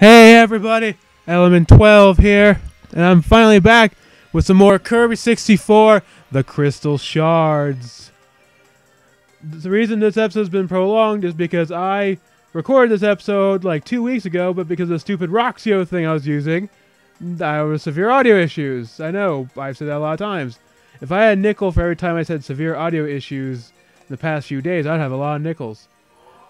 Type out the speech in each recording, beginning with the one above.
Hey everybody, Element 12 here, and I'm finally back with some more Kirby 64, The Crystal Shards. The reason this episode's been prolonged is because I recorded this episode like two weeks ago, but because of the stupid Roxio thing I was using, I was severe audio issues. I know, I've said that a lot of times. If I had nickel for every time I said severe audio issues in the past few days, I'd have a lot of nickels.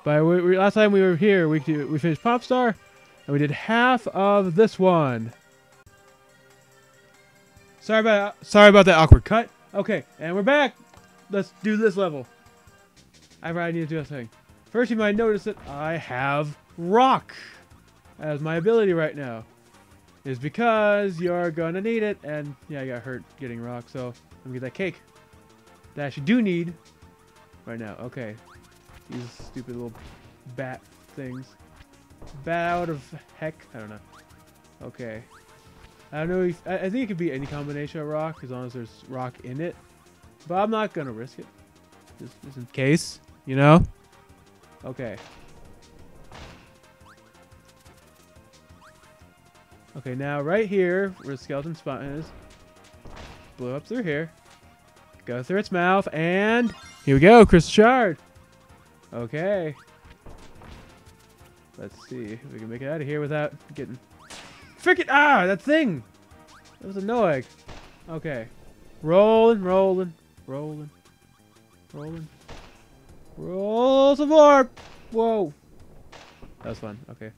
But we, we, last time we were here, we, we finished Popstar, and we did half of this one. Sorry about sorry about that awkward cut. Okay, and we're back. Let's do this level. I really need to do a thing. First, you might notice that I have rock as my ability right now. Is because you're gonna need it, and yeah, I got hurt getting rock, so let me get that cake. That I actually do need right now. Okay, these stupid little bat things. Bat out of heck? I don't know. Okay. I don't know if, I, think it could be any combination of rock as long as there's rock in it. But I'm not gonna risk it. Just, just in case, you know? Okay. Okay, now right here, where the skeleton spot is, blow up through here, go through its mouth, and here we go, crystal shard. Okay. Let's see if we can make it out of here without getting... Frickin' ah, that thing! That was annoying. Okay. Rolling, rolling, rolling, rolling. Roll some more! Whoa! That was fun. Okay.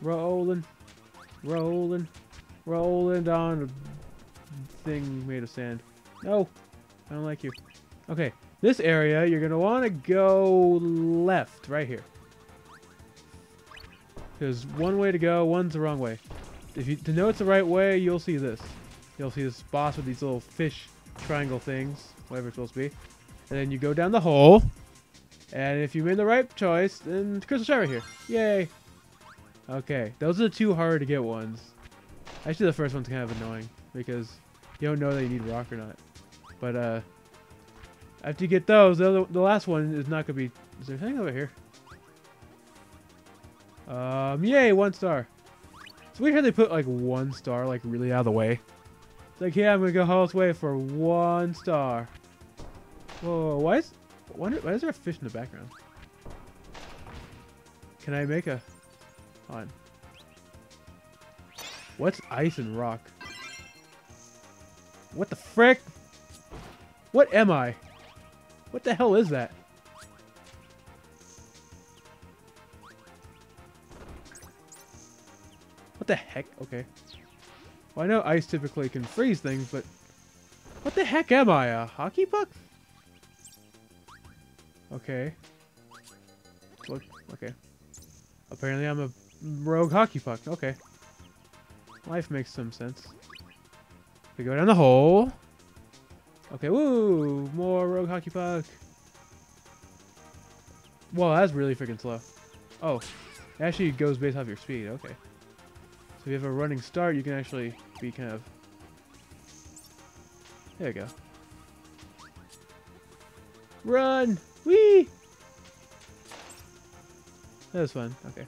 Rolling, rolling, rolling down a thing made of sand. No! I don't like you. Okay, this area, you're going to want to go left, right here. There's one way to go, one's the wrong way. If you to know it's the right way, you'll see this. You'll see this boss with these little fish triangle things, whatever it's supposed to be. And then you go down the hole. And if you made the right choice, then crystal shower here. Yay! Okay, those are the two hard to get ones. Actually, the first one's kind of annoying because you don't know that you need rock or not. But uh, after you get those, the, other, the last one is not gonna be. Is there anything over here? Um, yay, one star. It's weird how they put like one star like really out of the way. It's like, yeah, I'm gonna go all this way for one star. Whoa, why is wonder, why is there a fish in the background? Can I make a on? What's ice and rock? What the frick? What am I? What the hell is that? The heck? Okay. Well, I know ice typically can freeze things, but... What the heck am I? A hockey puck? Okay. Look, okay. Apparently I'm a rogue hockey puck. Okay. Life makes some sense. We go down the hole. Okay, woo! More rogue hockey puck. Whoa, that's really freaking slow. Oh, it actually goes based off your speed. Okay. So if you have a running start, you can actually be kind of... There you go. Run! Whee! That was fun. Okay.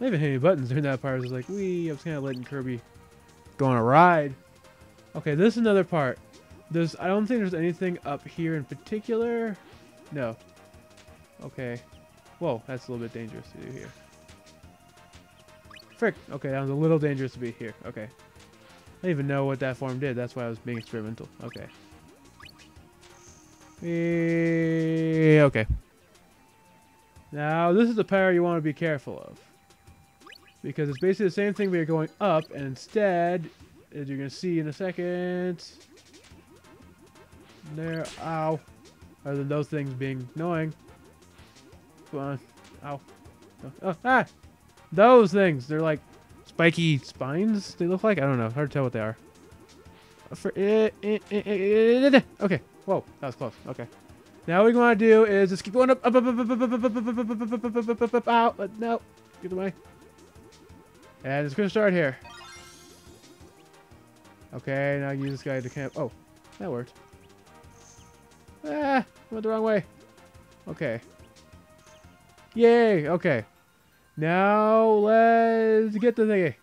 I even hit any buttons during that part. I was like, wee! I was kind of letting Kirby go on a ride. Okay, this is another part. There's, I don't think there's anything up here in particular. No. Okay. Whoa, that's a little bit dangerous to do here. Frick. Okay, that was a little dangerous to be here. Okay. I didn't even know what that form did. That's why I was being experimental. Okay. E okay. Now, this is the power you want to be careful of. Because it's basically the same thing, but you're going up, and instead, as you're going to see in a second, there, ow, other than those things being annoying. Come on, ow. Oh, ah! Those things, they're like spiky spines, they look like? I don't know, hard to tell what they are. For, eh, eh, eh, okay, whoa, that was close, okay. Now what we want to do is just keep going up, up, up, up, up, up, up, up, up, up, up, up, up, up, up, up, out, no, get away. And it's gonna start here. Okay, now use this guy to camp. Oh, that worked. Ah, went the wrong way. Okay. Yay, okay. Now let's get the thingy.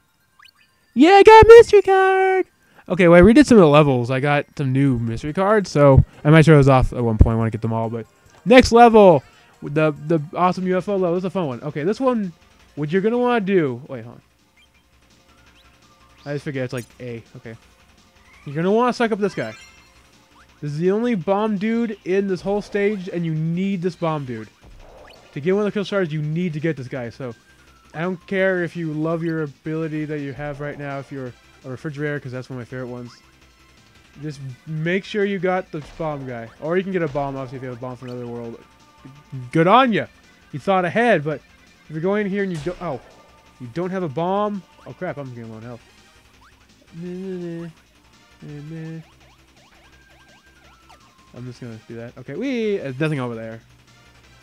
Yeah, I got mystery card. Okay, well, I redid some of the levels. I got some new mystery cards, so I might show those off at one point. when I get them all, but next level, the the awesome UFO level. This is a fun one. Okay, this one, what you're gonna want to do? Wait, hold on. I just forget it's like A. Okay, you're gonna want to suck up this guy. This is the only bomb dude in this whole stage, and you need this bomb dude. To get one of the kill stars, you need to get this guy. So, I don't care if you love your ability that you have right now, if you're a refrigerator, because that's one of my favorite ones. Just make sure you got the bomb guy. Or you can get a bomb, obviously, if you have a bomb from another world. Good on you. You thought ahead, but if you're going in here and you don't... Oh, you don't have a bomb... Oh, crap, I'm getting low on health. I'm just gonna do that. Okay, we there's nothing over there.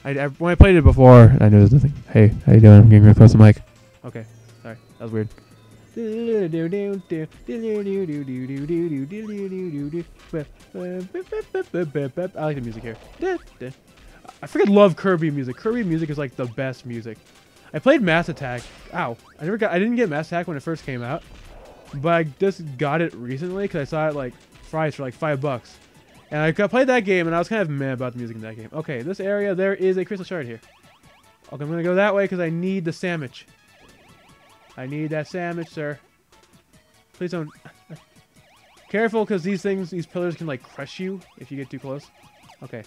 I, I, when I played it before, I knew there's nothing. Hey, how you doing? I'm getting real close to the mic. Okay, sorry, that was weird. I like the music here. I freaking love Kirby music. Kirby music is like the best music. I played Mass Attack. Ow! I never got. I didn't get Mass Attack when it first came out, but I just got it recently because I saw it like fries for like five bucks. And I played that game, and I was kind of mad about the music in that game. Okay, this area, there is a crystal shard here. Okay, I'm going to go that way because I need the sandwich. I need that sandwich, sir. Please don't... Careful, because these things, these pillars can, like, crush you if you get too close. Okay.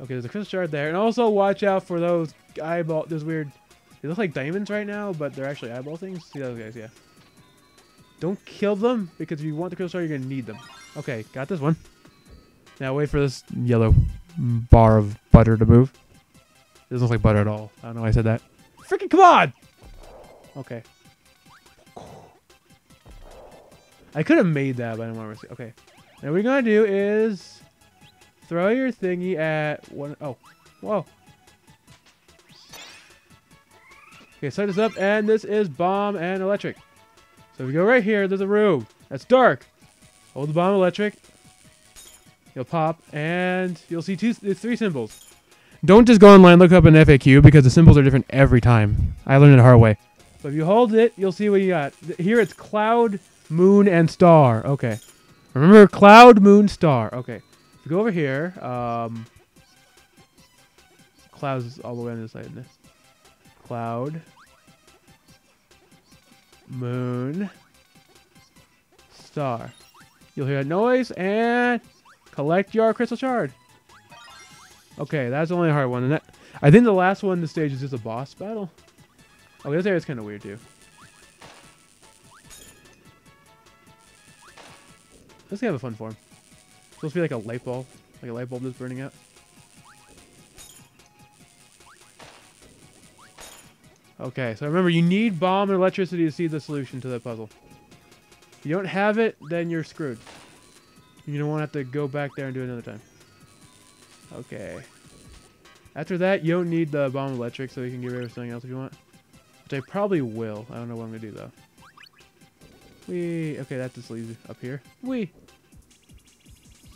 Okay, there's a crystal shard there. And also watch out for those eyeball... Those weird... They look like diamonds right now, but they're actually eyeball things. See those guys, yeah. Don't kill them, because if you want the crystal shard, you're going to need them. Okay, got this one. Now wait for this yellow bar of butter to move. It doesn't look like butter at all. I don't know why I said that. Freaking come on! Okay. I could have made that, but I don't want to risk it. Okay. Now what we're going to do is throw your thingy at one... Oh. Whoa. Okay, set this up, and this is bomb and electric. So if we go right here, there's a room. That's dark. Hold the bomb electric, You'll pop, and you'll see two, three symbols. Don't just go online look up an FAQ because the symbols are different every time. I learned it the hard way. So if you hold it, you'll see what you got. Here it's cloud, moon, and star. Okay. Remember cloud, moon, star. Okay. If you go over here, um, clouds all the way on this side. Cloud, moon, star. You'll hear a noise and Collect your crystal shard. Okay, that's the only hard one. And that, I think the last one in the stage is just a boss battle. Oh, this area's kind of weird too. Can have a fun form. It's supposed to be like a light bulb, like a light bulb that's burning out. Okay, so remember, you need bomb and electricity to see the solution to the puzzle. If you don't have it, then you're screwed. You don't want to have to go back there and do it another time. Okay. After that, you don't need the bomb electric, so you can get rid of something else if you want. Which I probably will. I don't know what I'm going to do, though. Wee. Okay, that just leaves up here. Wee.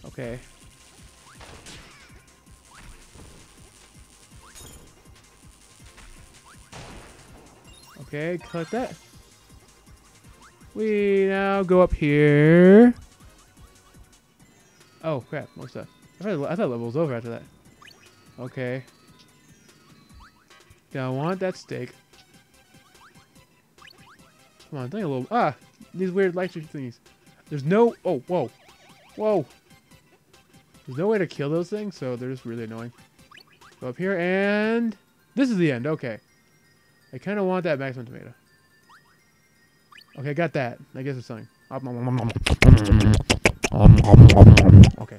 Okay. Okay, collect that. We now go up here. Oh, crap. More stuff. I thought, I thought level was over after that. Okay. Do I want that steak? Come on, think a little... Ah! These weird light things. There's no... Oh, whoa. Whoa. There's no way to kill those things, so they're just really annoying. Go up here, and... This is the end. Okay. I kind of want that maximum tomato. Okay, I got that. I guess it's something. Okay.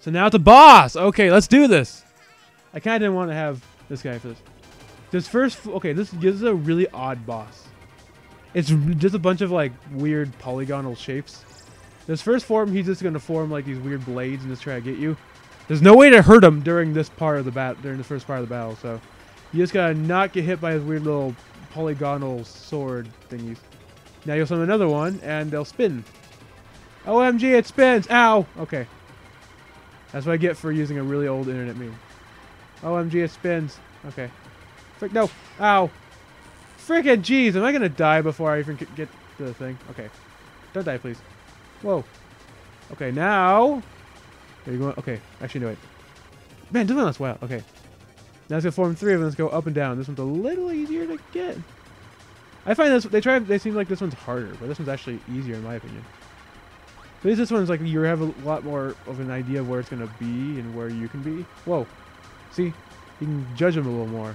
So now it's a boss. Okay, let's do this. I kind of didn't want to have this guy for this. This first, okay, this, this is a really odd boss. It's just a bunch of like weird polygonal shapes. This first form, he's just gonna form like these weird blades and just try to get you. There's no way to hurt him during this part of the bat during the first part of the battle. So you just gotta not get hit by his weird little polygonal sword thingies. Now you'll summon another one, and they'll spin. OMG, it spins! Ow! Okay. That's what I get for using a really old internet meme. OMG, it spins. Okay. Frick, no. Ow. Frickin' jeez, am I gonna die before I even get the thing? Okay. Don't die, please. Whoa. Okay, now... Are you going? Okay, actually, no, wait. Man, this one lasts well. Okay. Now it's gonna form three of them. Let's go up and down. This one's a little easier to get. I find this, they try, they seem like this one's harder, but this one's actually easier in my opinion. At least this one's like, you have a lot more of an idea of where it's gonna be and where you can be. Whoa. See? You can judge them a little more.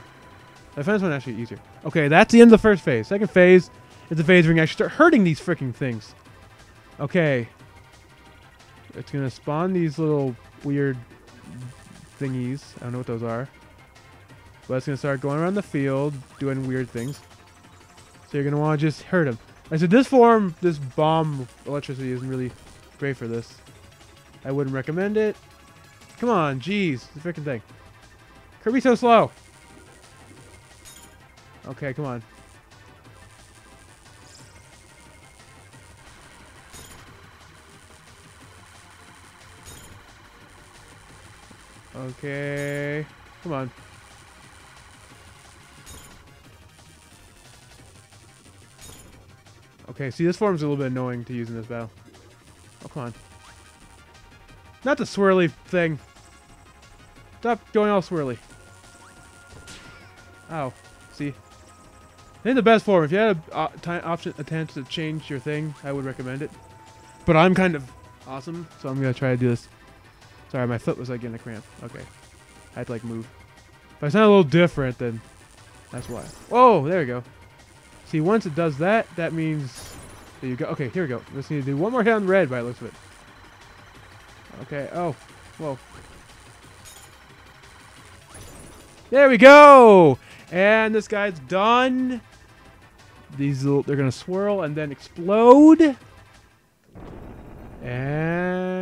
I find this one actually easier. Okay, that's the end of the first phase. Second phase is the phase where you actually start hurting these freaking things. Okay. It's gonna spawn these little weird thingies. I don't know what those are. But it's gonna start going around the field, doing weird things. So you're gonna want to just hurt them. I said this form, this bomb electricity isn't really great for this. I wouldn't recommend it. Come on, jeez, the freaking thing. Kirby's so slow. Okay, come on. Okay. Come on. Okay, see, this form's a little bit annoying to use in this battle. Oh, come on. Not the swirly thing. Stop going all swirly. Ow. See? Ain't the best form. If you had a uh, time option attempt to change your thing, I would recommend it. But I'm kind of awesome, so I'm gonna try to do this. Sorry, my foot was like getting a cramp. Okay. I had to like move. If I sound a little different, then that's why. Whoa, there we go. See, once it does that, that means there you go. Okay, here we go. Let's need to do one more hit on red by the looks of it. Okay. Oh, whoa. There we go. And this guy's done. These little, they're gonna swirl and then explode. And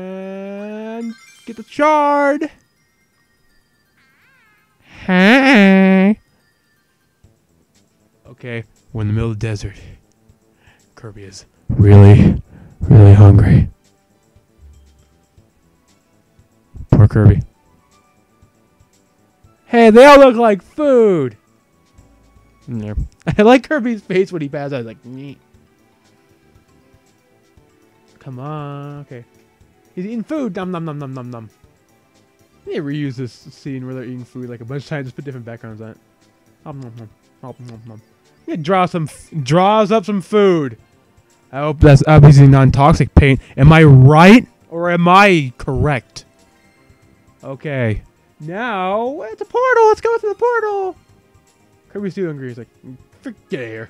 get the shard. Hey. Okay, we're in the middle of the desert. Kirby is really, really hungry. Poor Kirby. Hey, they all look like food. Mm, yeah. I like Kirby's face when he passes out. Like, neat. Come on. Okay. He's eating food. Nom nom nom nom nom nom. They reuse this scene where they're eating food like a bunch of times. Just put different backgrounds on it. Nom nom nom nom nom nom. Draw some, draws up some food. I hope that's obviously non-toxic paint. Am I right or am I correct? Okay. Now it's a portal. Let's go through the portal. Kirby's too hungry. He's like, forget here.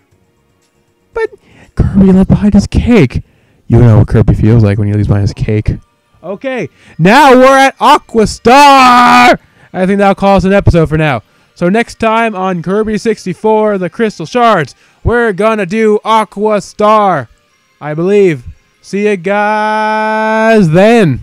But Kirby left behind his cake. You know what Kirby feels like when he leaves behind his cake. Okay, now we're at Aqua Star. I think that'll call us an episode for now. So next time on Kirby 64, the Crystal Shards, we're gonna do Aqua Star. I believe. See you guys then.